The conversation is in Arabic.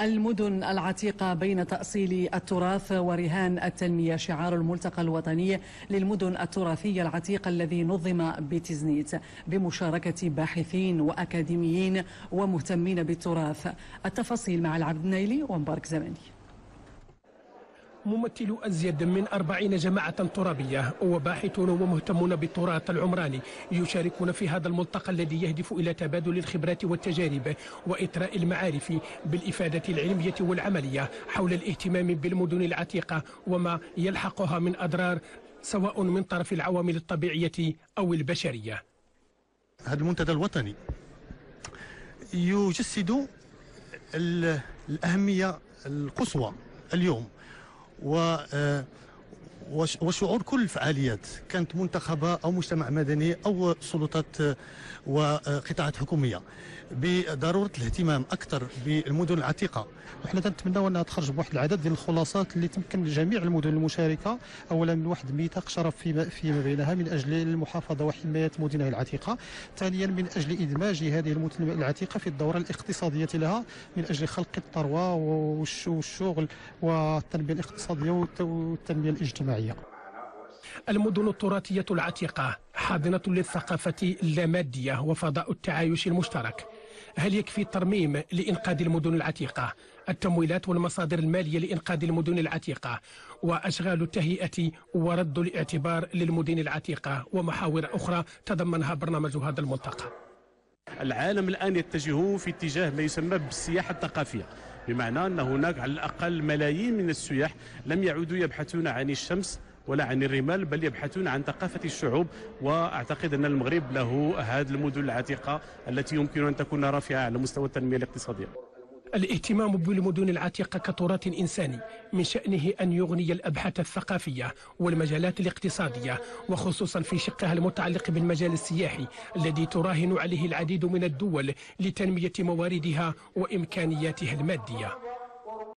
المدن العتيقة بين تأصيل التراث ورهان التنمية. شعار الملتقى الوطني للمدن التراثية العتيقة الذي نظم بتزنيت بمشاركة باحثين وأكاديميين ومهتمين بالتراث. التفاصيل مع العبد النيلي ومبارك زماني. ممثل أزيد من أربعين جماعة ترابية وباحثون ومهتمون بالتراث العمراني يشاركون في هذا الملتقى الذي يهدف إلى تبادل الخبرات والتجارب وإثراء المعارف بالإفادة العلمية والعملية حول الاهتمام بالمدن العتيقة وما يلحقها من أضرار سواء من طرف العوامل الطبيعية أو البشرية. هذا المنتدى الوطني يجسد الأهمية القصوى اليوم و وشعور كل الفعاليات كانت منتخبة أو مجتمع مدني أو سلطات وقطاعات حكومية. بضرورة الاهتمام أكثر بالمدن العتيقة. وحنا تنتمناو أنها تخرج بواحد العدد ديال الخلاصات اللي تمكن لجميع المدن المشاركة. اولا من واحد ميثاق شرف فيما فيما بينها من أجل المحافظة وحماية مدنها العتيقة. ثانيا من أجل إدماج هذه المدن العتيقة في الدورة الاقتصادية لها من أجل خلق الثروة والشغل والتنمية الاقتصادية والتنمية الاجتماعيه المدن التراثية العتيقة حاضنة للثقافة اللامادية وفضاء التعايش المشترك. هل يكفي الترميم لإنقاذ المدن العتيقة؟ التمويلات والمصادر المالية لإنقاذ المدن العتيقة؟ وأشغال التهيئة ورد الاعتبار للمدن العتيقة ومحاور أخرى تضمنها برنامج هذا الملتقى. العالم الآن يتجه في اتجاه ما يسمى بالسياحة الثقافية. بمعنى أن هناك على الأقل ملايين من السياح لم يعودوا يبحثون عن الشمس ولا عن الرمال بل يبحثون عن ثقافة الشعوب. وأعتقد أن المغرب له هذه المدن العتيقة التي يمكن أن تكون رافعة على مستوى التنمية الاقتصادية. الاهتمام بالمدن العتيقة كتراث إنساني من شأنه أن يغني الأبحاث الثقافية والمجالات الاقتصادية وخصوصا في شقها المتعلق بالمجال السياحي الذي تراهن عليه العديد من الدول لتنمية مواردها وإمكانياتها المادية.